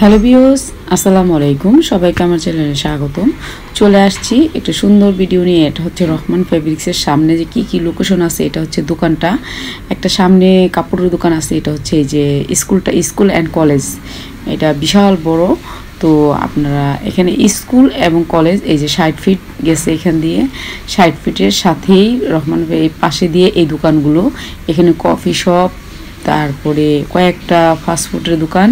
Hello বিওস আসসালামু আলাইকুম। সবাইকে আমার চ্যানেলে স্বাগতম। চলে আসছি একটা সুন্দর ভিডিও নিয়ে। এটা হচ্ছে রহমান ফেব্রিক্সের সামনে যে কি কি লোকেশন আছে, এটা হচ্ছে দোকানটা। একটা সামনে কাপড়ের দোকান আছে, এটা হচ্ছে এই যে স্কুলটা, স্কুল অ্যান্ড কলেজ এটা বিশাল বড়। তো আপনারা এখানে স্কুল এবং কলেজ এই যে ষাট ফিট গেছে এখান দিয়ে। ষাট ফিটের সাথেই রহমান পাশে দিয়ে এই দোকানগুলো। এখানে কফি শপ তারপরে কয়েকটা ফাস্টফুডের দোকান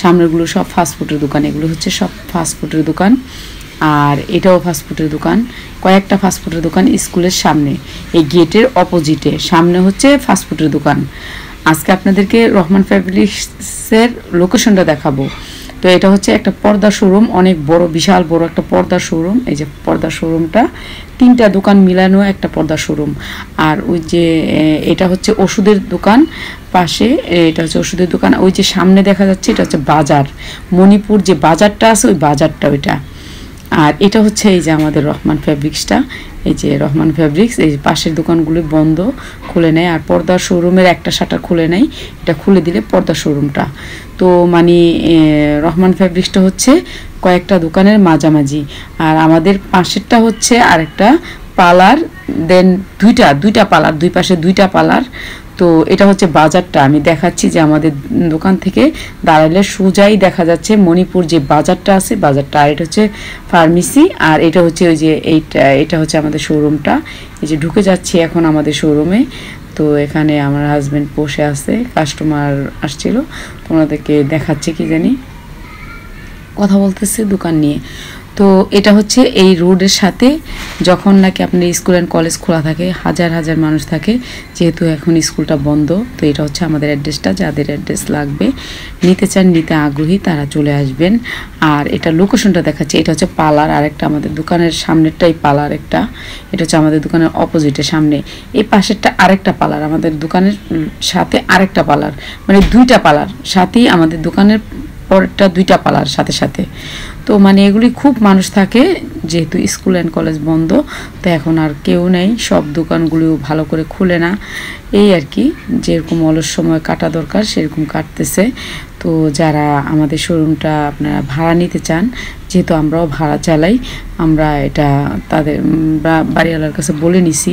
সামনেগুলো সব ফাস্টফুডের দোকান, এগুলো হচ্ছে সব ফাস্টফুডের দোকান। আর এটাও ফাস্টফুডের দোকান। কয়েকটা ফাস্টফুডের দোকান স্কুলের সামনে, এই গেটের অপোজিটে সামনে হচ্ছে ফাস্টফুডের দোকান। আজকে আপনাদেরকে রহমান ফ্যাব্রিক্সের লোকেশনটা দেখাবো। তো এটা হচ্ছে একটা পর্দা শোরুম, অনেক বড়, বিশাল বড় একটা পর্দা শোরুম। এই যে পর্দা শোরুমটা, তিনটা দোকান মিলানো একটা পর্দা শোরুম। আর ওই যে এটা হচ্ছে ওষুধের দোকান পাশে এটা হচ্ছে ওষুধের দোকান। ওই যে সামনে দেখা যাচ্ছে, এটা হচ্ছে বাজার। মণিপুর যে বাজারটা আছে, ওই বাজারটা ওইটা। আর এটা হচ্ছে এই যে আমাদের রহমান ফ্যাব্রিক্সটা এই যে রহমান ফ্যাব্রিক্স এই পাশের দোকানগুলি বন্ধ, খুলে নেয়। আর পর্দা শোরুমের একটা শাটার খুলে নেয়। এটা খুলে দিলে পর্দা শোরুমটা তো মানে রহমান ফ্যাব্রিক্সটা হচ্ছে কয়েকটা দোকানের মাঝামাঝি। আর আমাদের পাশেরটা হচ্ছে আরেকটা পালার দেন দুইটা দুইটা পালার, দুই পাশে দুইটা পালার। তো এটা হচ্ছে বাজারটা। আমি দেখাচ্ছি যে আমাদের দোকান থেকে দাঁড়ালে সোজাই দেখা যাচ্ছে মণিপুর যে বাজারটা আছে, বাজারটা। আর এটা হচ্ছে ফার্মেসি, আর এটা হচ্ছে ওই যে এইটা, এটা হচ্ছে আমাদের শোরুমটা। এই যে ঢুকে যাচ্ছি এখন আমাদের শোরুমে। তো এখানে আমার হাজব্যান্ড বসে আছে কাস্টমার আসছিল। তোমাদেরকে দেখাচ্ছে কি জানি। কথা বলতেছে দোকান নিয়ে। তো এটা হচ্ছে এই রোডের সাথে যখন নাকি আপনার স্কুল অ্যান্ড কলেজ খোলা থাকে, হাজার হাজার মানুষ থাকে, যেহেতু এখন স্কুলটা বন্ধ, তো এটা হচ্ছে আমাদের অ্যাড্রেসটা যাদের অ্যাড্রেস লাগবে, নিতে চান, নিতে আগ্রহী, তারা চলে আসবেন। আর এটা লোকেশনটা দেখাচ্ছে, এটা হচ্ছে পালার আর একটা আমাদের দোকানের সামনেরটাই পালার একটা, এটা হচ্ছে আমাদের দোকানের অপোজিটের সামনে। এই পাশেরটা আরেকটা পালার, আমাদের দোকানের সাথে আরেকটা পালার মানে দুইটা পালার, সাথেই আমাদের দোকানের পরেরটা দুইটা পালার সাথে সাথে। তো মানে এগুলি খুব মানুষ থাকে, যেহেতু স্কুল অ্যান্ড কলেজ বন্ধ, তো এখন আর কেউ নেই, সব দোকানগুলিও ভালো করে খুলে না। এই আর কি, যেরকম অলস সময় কাটা দরকার, সেরকম কাটতেছে। তো যারা আমাদের শোরুমটা আপনারা ভাড়া নিতে চান, যেহেতু আমরাও ভাড়া চালাই, আমরা এটা তাদের বাড়িওয়ালার কাছে বলে নিছি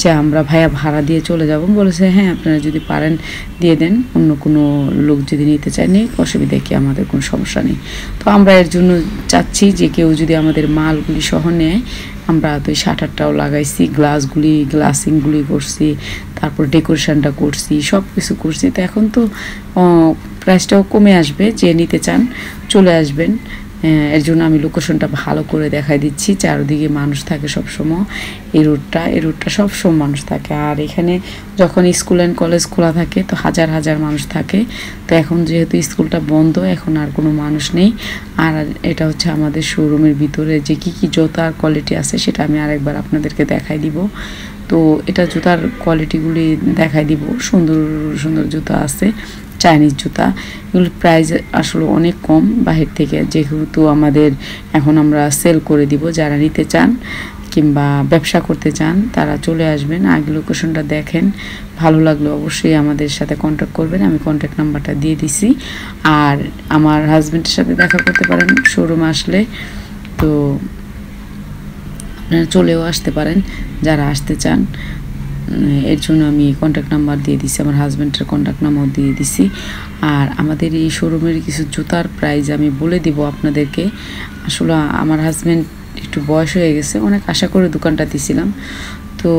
যে আমরা ভাইয়া ভাড়া দিয়ে চলে যাব। বলেছে হ্যাঁ আপনারা যদি পারেন দিয়ে দেন, অন্য কোনো লোক যদি নিতে চায়, নেই, অসুবিধা কি, আমাদের কোনো সমস্যা নেই। তো আমরা এর জন্য চাচ্ছি যে কেউ যদি আমাদের মালগুলি সহ নেয় আমরা তো শাটারটাও লাগাইছি, গ্লাসগুলি, গ্লাসিংগুলি করছি, তারপর ডেকোরেশনটা করছি সব কিছু করছি। তো এখন তো প্রাইসটাও কমে আসবে, যে নিতে চান চলে আসবেন। এর জন্য আমি লোকেশনটা ভালো করে দেখাই দিচ্ছি। চারদিকে মানুষ থাকে সবসময়। এই রোডটা এই রোডটা সবসময় মানুষ থাকে। আর এখানে যখন স্কুল অ্যান্ড কলেজ খোলা থাকে, তো হাজার হাজার মানুষ থাকে। তো এখন যেহেতু স্কুলটা বন্ধ, এখন আর কোনো মানুষ নেই। আর এটা হচ্ছে আমাদের শোরুমের ভিতরে যে কি কি জুতার কোয়ালিটি আছে, সেটা আমি আরেকবার আপনাদেরকে দেখাই দিব। তো এটা জুতার কোয়ালিটিগুলি দেখাই দিব। সুন্দর সুন্দর জুতা আছে। চাইনিজ জুতা এগুলোর প্রাইস আসলে অনেক কম। বাহির থেকে যেহেতু আমাদের এখন আমরা সেল করে দিব, যারা নিতে চান কিংবা ব্যবসা করতে চান, তারা চলে আসবেন। আগে লোকেশনটা দেখেন। ভালো লাগলে অবশ্যই আমাদের সাথে কন্ট্যাক্ট করবেন। আমি কন্ট্যাক্ট নাম্বারটা দিয়ে দিছি। আর আমার হাজব্যান্ডের সাথে দেখা করতে পারেন শোরুম আসলে। তো আপনারা চলেও আসতে পারেন, যারা আসতে চান। এর জন্য আমি কন্ট্যাক্ট নাম্বার দিয়ে দিছি, আমার হাজব্যান্ডের কন্ট্যাক্ট নাম্বার দিয়ে দিছি। আর আমাদের এই শোরুমের কিছু জুতার প্রাইস আমি বলে দিব আপনাদেরকে। আসলে আমার হাজব্যান্ড একটু বয়স হয়ে গেছে, অনেক আশা করে দোকানটা দিছিলাম। তো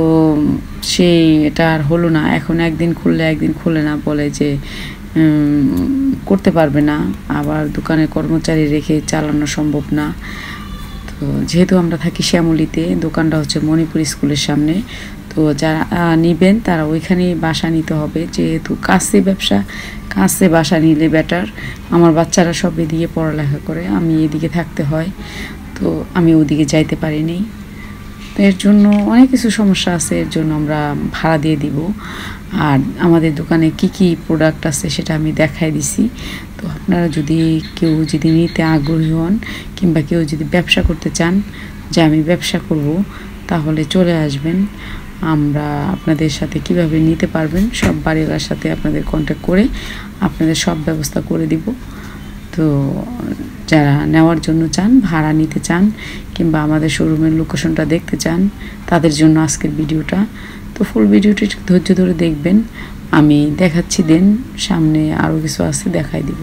সেই এটা আর হলো না, এখন একদিন খুললে একদিন খুলে না, বলে যে করতে পারবে না। আবার দোকানে কর্মচারী রেখে চালানো সম্ভব না। তো যেহেতু আমরা থাকি শ্যামলিতে, দোকানটা হচ্ছে মণিপুর স্কুলের সামনে। তো যারা নিবেন তারা ওইখানেই বাসা নিতে হবে। যেহেতু কাছে ব্যবসা, কাছে বাসা নিলে বেটার আমার বাচ্চারা সব এদিকে পড়ালেখা করে, আমি এদিকে থাকতে হয়। তো আমি ওদিকে যাইতে পারিনি এর জন্য অনেক কিছু সমস্যা আছে, এর জন্য আমরা ভাড়া দিয়ে দিব। আর আমাদের দোকানে কি কি প্রোডাক্ট আছে সেটা আমি দেখাই দিছি। তো আপনারা যদি কেউ যদি নিতে আগ্রহী হন কিংবা কেউ যদি ব্যবসা করতে চান, যে আমি ব্যবসা করব, তাহলে চলে আসবেন। আমরা আপনাদের সাথে কীভাবে নিতে পারবেন সব বাড়িওয়ালার সাথে আপনাদের কন্ট্যাক্ট করে আপনাদের সব ব্যবস্থা করে দিব। তো যারা নেওয়ার জন্য চান, ভাড়া নিতে চান কিংবা আমাদের শোরুমের লোকেশনটা দেখতে চান, তাদের জন্য আজকের ভিডিওটা। তো ফুল ভিডিওটি ধৈর্য ধরে দেখবেন। আমি দেখাচ্ছি দেন, সামনে আরও কিছু আছে, দেখাই দিব।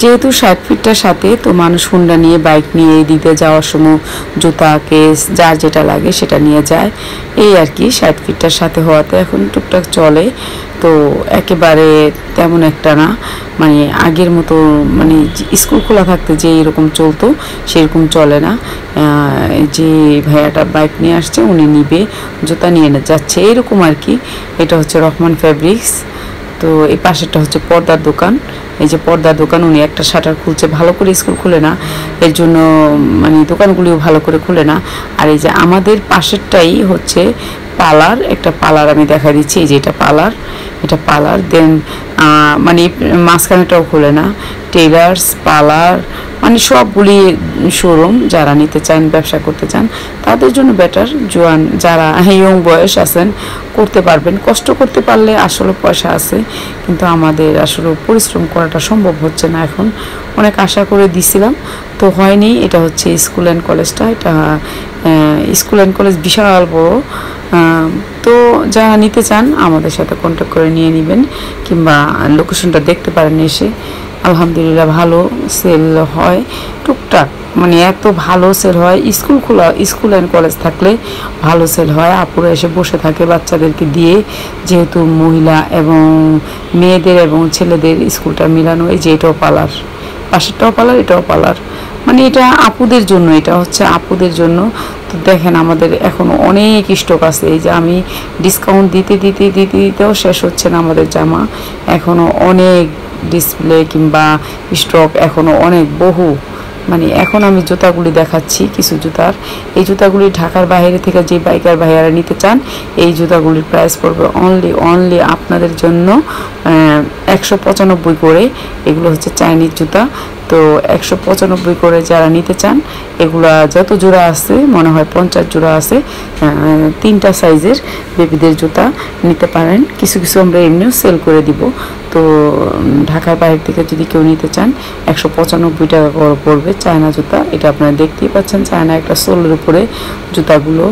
যেহেতু ষাট ফিটটার সাথে তো মানুষ হুন্ডা নিয়ে বাইক নিয়ে দিতে যাওয়ার সময় জুতা, কেস যার যেটা লাগে সেটা নিয়ে যায়। এই আর কি, ষাট ফিটটার সাথে হওয়াতে এখন টুকটাক চলে। তো একেবারে তেমন একটা না মানে আগের মতো মানে স্কুল খোলা থাকতে যে এরকম চলতো, সেরকম চলে না। যে ভাইয়াটা বাইক নিয়ে আসছে, উনি নিবে, জুতা নিয়ে যাচ্ছে। এরকম আর কি, এটা হচ্ছে রহমান ফ্যাব্রিক্স। তো এই পাশেরটা হচ্ছে পর্দার দোকান। এই যে পর্দা দোকান, উনি একটা শাটার খুলছে, ভালো করে স্কুল খুলে না। এর জন্য মানে দোকানগুলিও ভালো করে খুলে না। আর এই যে আমাদের পাশেরটাই হচ্ছে পালার একটা পালার আমি দেখা দিচ্ছি, এই যে এটা পালার এটা পালার দেন মানে মাঝখানেটাও খুলে না। টেলার্স পালার মানে সবগুলি শোরুম যারা নিতে চান, ব্যবসা করতে চান, তাদের জন্য বেটার জোয়ান, যারা ইয়ং বয়স আছেন, করতে পারবেন। কষ্ট করতে পারলে আসলে পয়সা আছে, কিন্তু আমাদের আসলে পরিশ্রম করাটা সম্ভব হচ্ছে না এখন। অনেক আশা করে দিছিলাম, তো হয়নি। এটা হচ্ছে স্কুল অ্যান্ড কলেজটা এটা স্কুল অ্যান্ড কলেজ বিশাল বড়। তো যারা নিতে চান, আমাদের সাথে কন্ট্যাক্ট করে নিয়ে নেবেন, কিংবা লোকেশনটা দেখতে পারেন এসে। আলহামদুলিল্লাহ ভালো সেল হয়। টুকটাক মানে এত ভালো সেল হয়, স্কুল খোলা, স্কুল অ্যান্ড কলেজ থাকলে ভালো সেল হয়। আপুরা এসে বসে থাকে বাচ্চাদেরকে দিয়ে, যেহেতু মহিলা এবং মেয়েদের এবং ছেলেদের স্কুলটা মিলানো, এই যে এটাও পালার পাশেরটাও পালার এটাও পালার মানে এটা আপুদের জন্য, এটা হচ্ছে আপুদের জন্য। তো দেখেন আমাদের এখনও অনেক স্টক আছে। এই যে আমি ডিসকাউন্ট দিতে দিতে দিতে, দিতেও শেষ হচ্ছে না আমাদের জামা। এখনও অনেক ডিসপ্লে কিংবা স্টক এখনও অনেক বহু। মানে এখন আমি জুতাগুলি দেখাচ্ছি, কিছু জুতার। এই জুতাগুলি ঢাকার বাইরে থেকে যে বাইকার ভাইয়ারা নিতে চান, এই জুতাগুলির প্রাইস পড়বে অনলি অনলি আপনাদের জন্য একশো পঁচানব্বই করে, এগুলো হচ্ছে চাইনিজ জুতা। তো একশো পঁচানব্বই করে যারা নিতে চান, এগুলা যত জোড়া আছে, মনে হয় পঞ্চাশ জোড়া আছে তিনটা সাইজের বেবিদের জুতা নিতে পারেন। কিছু কিছু আমরা এমনিও সেল করে দিব। তো ঢাকার বাইরে থেকে যদি কেউ নিতে চান, একশো পঁচানব্বই টাকা করে পড়বে চায়না জুতা। এটা আপনারা দেখতেই পাচ্ছেন, চায়না একটা সোলের উপরে জুতাগুলো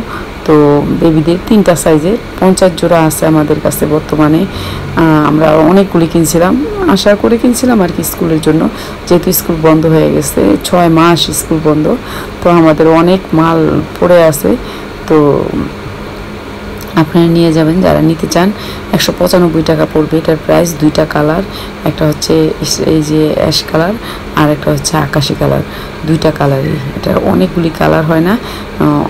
তো বেবিদের তিনটা সাইজের পঞ্চাশ জোড়া আছে আমাদের কাছে বর্তমানে। আমরা অনেকগুলি কিনছিলাম। আশা করে কিনছিলাম আর কি স্কুলের জন্য। যেহেতু স্কুল বন্ধ হয়ে গেছে, ছয় মাস স্কুল বন্ধ, তো আমাদের অনেক মাল পড়ে আছে। তো আপনারা নিয়ে যাবেন, যারা নিতে চান, একশো পঁচানব্বই টাকা পড়বে। এটার প্রাইস দুইটা কালার একটা হচ্ছে এই যে অ্যাশ কালার আর একটা হচ্ছে আকাশি কালার দুইটা কালারই এটা অনেকগুলি কালার হয় না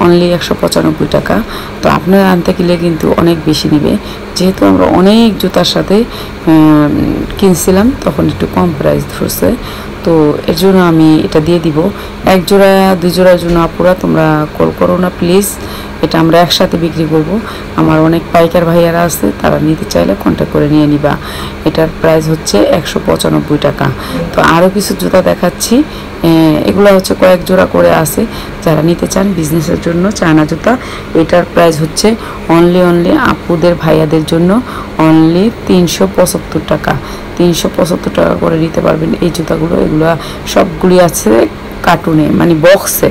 অনলি একশো পঁচানব্বই টাকা। তো আপনারা আনতে গেলে কিন্তু অনেক বেশি নেবে। যেহেতু আমরা অনেক জুতার সাথে কিনছিলাম, তখন একটু কম প্রাইস ধরছে। তো এর জন্য আমি এটা দিয়ে দিব। এক জোড়া, দুই জোড়ার জন্য আপুরা, তোমরা কল করো না প্লিজ এটা আমরা একসাথে বিক্রি করব। আমার অনেক পাইকার ভাইয়ারা আছে, তারা নিতে চাইলে কন্ট্যাক্ট করে নিয়ে নিবা। এটার প্রাইস হচ্ছে একশো পঁচানব্বই টাকা। তো আরও কিছু জুতা দেখাচ্ছি। এগুলো হচ্ছে কয়েক জোড়া করে আছে। যারা নিতে চান বিজনেসের জন্য চায়না জুতা, এটার প্রাইস হচ্ছে অনলি অনলি আপুদের ভাইয়াদের জন্য অনলি তিনশো পঁচাত্তর টাকা। তিনশো পঁচাত্তর টাকা করে নিতে পারবেন এই জুতাগুলো। এগুলো সবগুলি আছে কার্টুনে মানে বক্সে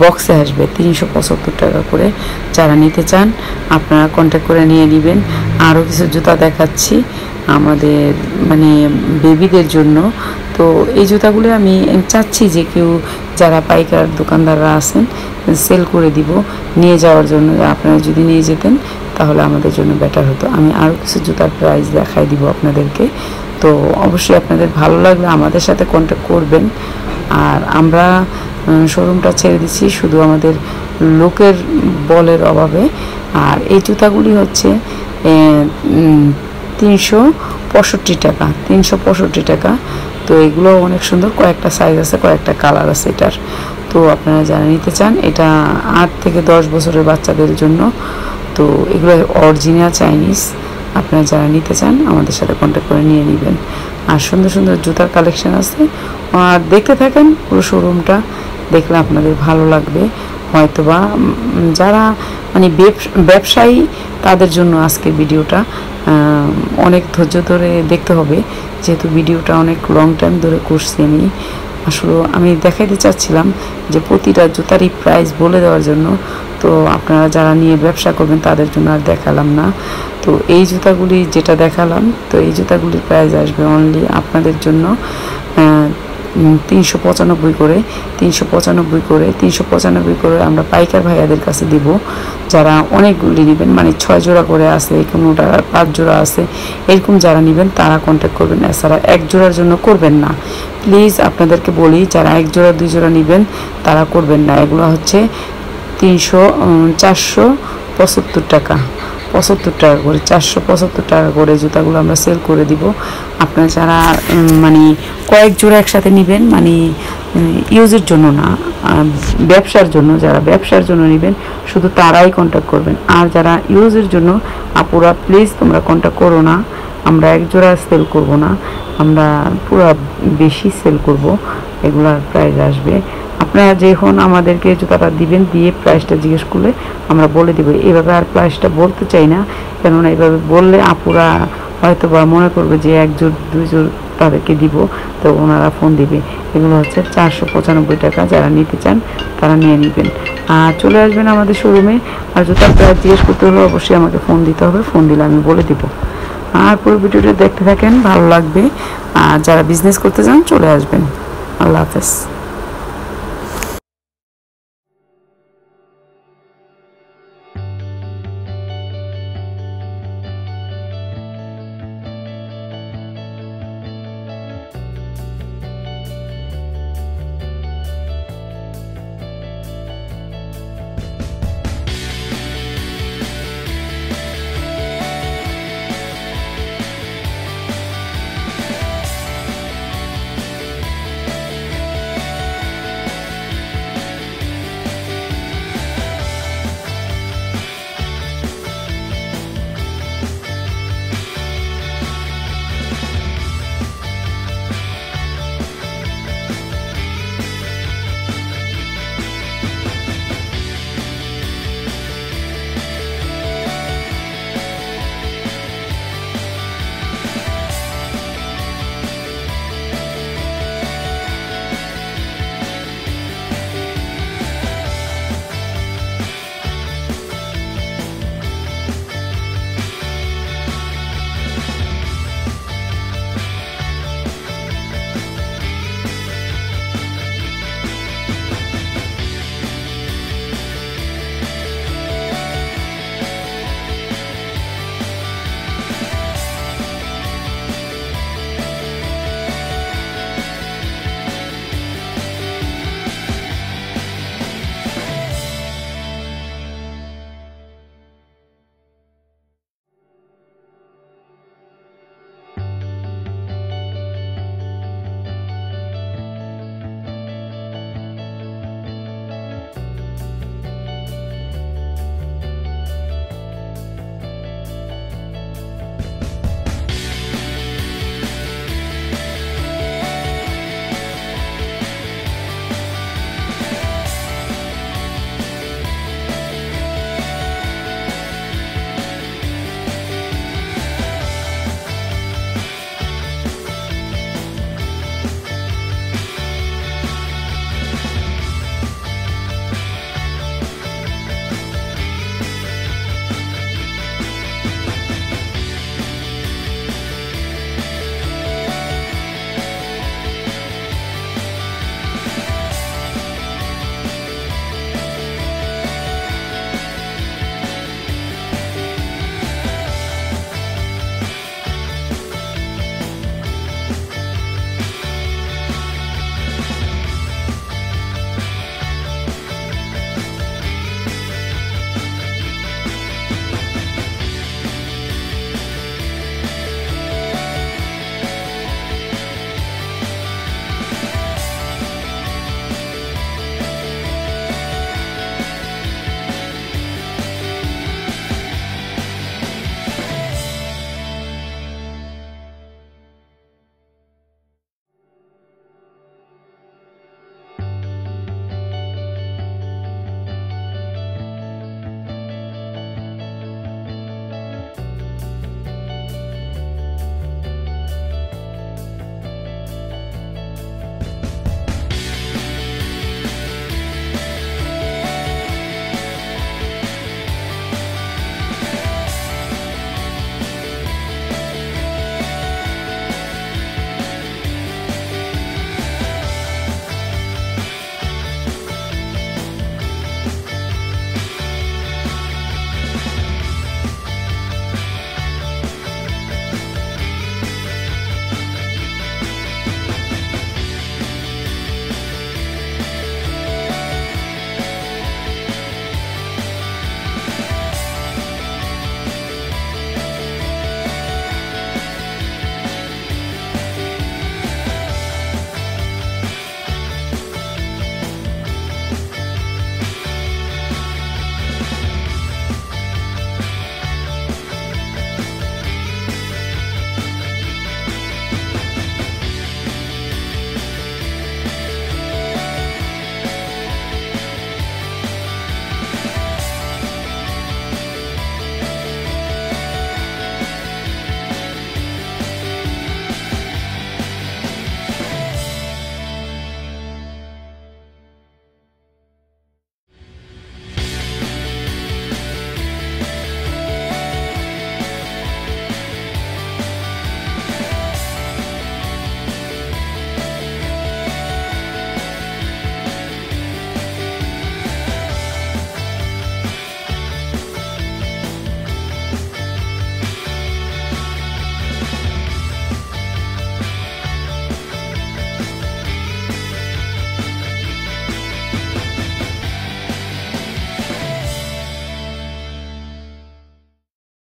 বক্সে আসবে, তিনশো পঁচাত্তর টাকা করে। যারা নিতে চান, আপনারা কন্ট্যাক্ট করে নিয়ে নেবেন। আরও কিছু জুতা দেখাচ্ছি আমাদের মানে বেবিদের জন্য। তো এই জুতাগুলো আমি চাচ্ছি যে কেউ যারা পাইকার দোকানদাররা আছেন সেল করে দিব, নিয়ে যাওয়ার জন্য। আপনারা যদি নিয়ে যেতেন, তাহলে আমাদের জন্য বেটার হতো। আমি আরও কিছু জুতার প্রাইস দেখাই দিব আপনাদেরকে। তো অবশ্যই আপনাদের ভালো লাগলে আমাদের সাথে কন্ট্যাক্ট করবেন। আর আমরা শোরুমটা ছেড়ে দিচ্ছি শুধু আমাদের লোকের বলের অভাবে। আর এই জুতাগুলি হচ্ছে তিনশো পঁয়ষট্টি টাকা, তিনশো পঁয়ষট্টি টাকা। তো এগুলো অনেক সুন্দর, কয়েকটা সাইজ আছে, কয়েকটা কালার আছে এটার। তো আপনারা যারা নিতে চান, এটা আট থেকে দশ বছরের বাচ্চাদের জন্য। তো এগুলো অরিজিনাল চাইনিজ আপনারা যারা নিতে চান, আমাদের সাথে কন্ট্যাক্ট করে নিয়ে নেবেন। আর সুন্দর সুন্দর জুতার কালেকশন আছে। আর দেখতে থাকেন পুরো শোরুমটা দেখলে আপনাদের ভালো লাগবে। হয়তোবা যারা মানে ব্যবসায়ী, তাদের জন্য আজকে ভিডিওটা অনেক ধৈর্য ধরে দেখতে হবে। যেহেতু ভিডিওটা অনেক লং টাইম ধরে করছি আমি। আসলে আমি দেখাইতে চাচ্ছিলাম যে প্রতিটা জুতারই প্রাইস বলে দেওয়ার জন্য তো আপনারা যারা নিয়ে ব্যবসা করবেন তাদের জন্য আর দেখালাম না। তো এই জুতাগুলি যেটা দেখালাম, তো এই জুতাগুলির প্রাইস আসবে অনলি আপনাদের জন্য তিনশো পঁচানব্বই করে। তিনশো পঁচানব্বই করে, তিনশো পঁচানব্বই করে আমরা পাইকার ভাইয়াদের কাছে দিব, যারা অনেকগুলি নেবেন মানে ছয় জোড়া করে আছে কোনোটা পাঁচ জোড়া আছে, এরকম যারা নেবেন তারা কন্ট্যাক্ট করবেন। এছাড়া এক জোড়ার জন্য করবেন না। প্লিজ আপনাদেরকে বলি, যারা এক জোড়া, দুই জোড়া নেবেন, তারা করবেন না। এগুলো হচ্ছে তিনশো চারশো পঁচাত্তর টাকা। পঁচাত্তর টাকা করে, চারশো পঁচাত্তর টাকা করে জুতাগুলো আমরা সেল করে দিব। আপনারা যারা মানে কয়েক জোড়া একসাথে নেবেন মানে ইউজের জন্য না ব্যবসার জন্য, যারা ব্যবসার জন্য নেবেন, শুধু তারাই কন্ট্যাক্ট করবেন। আর যারা ইউজের জন্য, আপুরা প্লিজ তোমরা কন্ট্যাক্ট করো না। আমরা এক জোড়া সেল করব না। আমরা পুরো বেশি সেল করব। এগুলার প্রাইস আসবে। আপনারা যখন আমাদেরকে জুতাটা দিবেন, দিয়ে প্রাইসটা জিজ্ঞেস করলে আমরা বলে দেবো। এভাবে আর প্রাইসটা বলতে চাই না, কেননা এভাবে বললে আপুরা হয়তো বা মনে করবে যে এক জোর দুই জোর তাদেরকে দিব, তো ওনারা ফোন দিবে। এগুলো হচ্ছে চারশো পঁচানব্বই টাকা, যারা নিতে চান তারা নিয়ে নেবেন। আর চলে আসবেন আমাদের শোরুমে আর জুতার প্রাইস জিজ্ঞেস করতে হলে অবশ্যই আমাকে ফোন দিতে হবে ফোন দিলে আমি বলে দিব। আর পুরো ভিডিওটা দেখতে থাকেন, ভালো লাগবে। আর যারা বিজনেস করতে চান চলে আসবেন। আল্লাহ হাফেজ।